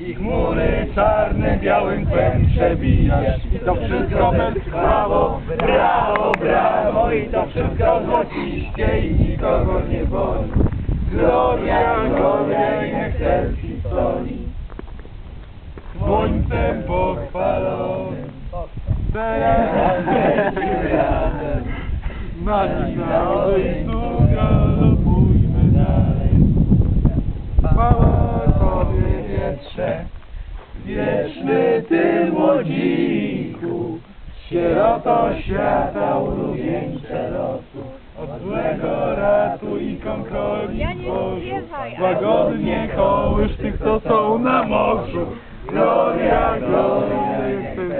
I chmury czarne białym kłem przebijasz. I to wszystko bezkrwawo, brawo, brawo. I to wszystko złociście i nikogo nie boli. Gloria, gloria i niech ten historii Słońcem pochwalony Teraz będzie razem. Nasi narody i sługa wietrze Wieczny Ty młodziku Sieroto świata ulubieńcze losu. Od złego ratu i kontroli Ja Łagodnie kołysz tych, co są na morzu. Gloria, gloria, ten